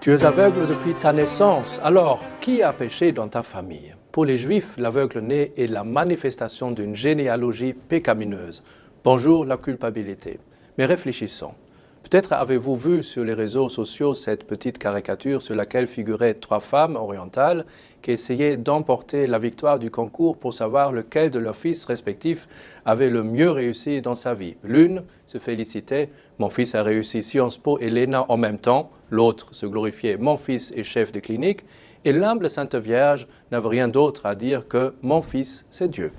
Tu es aveugle depuis ta naissance. Alors, qui a péché dans ta famille? Pour les Juifs, l'aveugle-né est la manifestation d'une généalogie pécamineuse. Bonjour la culpabilité. Mais réfléchissons. Peut-être avez-vous vu sur les réseaux sociaux cette petite caricature sur laquelle figuraient trois femmes orientales qui essayaient d'emporter la victoire du concours pour savoir lequel de leurs fils respectifs avait le mieux réussi dans sa vie. L'une se félicitait, mon fils a réussi Sciences Po et l'ENA en même temps, l'autre se glorifiait, mon fils est chef de clinique, et l'humble Sainte Vierge n'avait rien d'autre à dire que mon fils, c'est Dieu.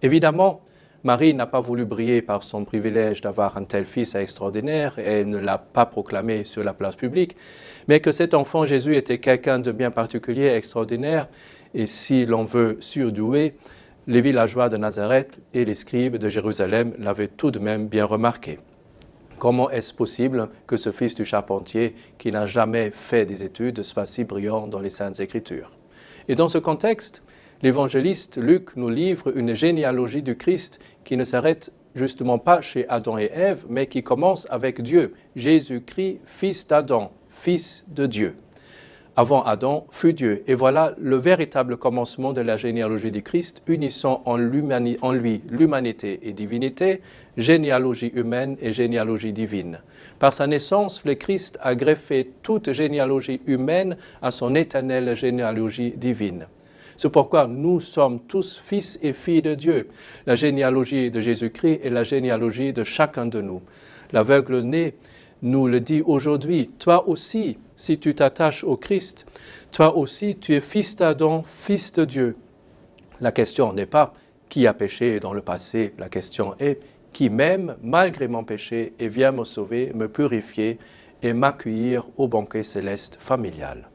Évidemment, Marie n'a pas voulu briller par son privilège d'avoir un tel fils extraordinaire et ne l'a pas proclamé sur la place publique, mais que cet enfant Jésus était quelqu'un de bien particulier, extraordinaire, et si l'on veut surdoué, les villageois de Nazareth et les scribes de Jérusalem l'avaient tout de même bien remarqué. Comment est-ce possible que ce fils du charpentier, qui n'a jamais fait des études, soit si brillant dans les Saintes Écritures? Et dans ce contexte, l'évangéliste Luc nous livre une généalogie du Christ qui ne s'arrête justement pas chez Adam et Ève, mais qui commence avec Dieu, Jésus-Christ, fils d'Adam, fils de Dieu. Avant Adam fut Dieu. Et voilà le véritable commencement de la généalogie du Christ, unissant en, en lui l'humanité et divinité, généalogie humaine et généalogie divine. Par sa naissance, le Christ a greffé toute généalogie humaine à son éternelle généalogie divine. C'est pourquoi nous sommes tous fils et filles de Dieu. La généalogie de Jésus-Christ est la généalogie de chacun de nous. L'aveugle né nous le dit aujourd'hui. Toi aussi, si tu t'attaches au Christ, toi aussi, tu es fils d'Adam, fils de Dieu. La question n'est pas qui a péché dans le passé, la question est qui m'aime malgré mon péché et vient me sauver, me purifier et m'accueillir au banquet céleste familial.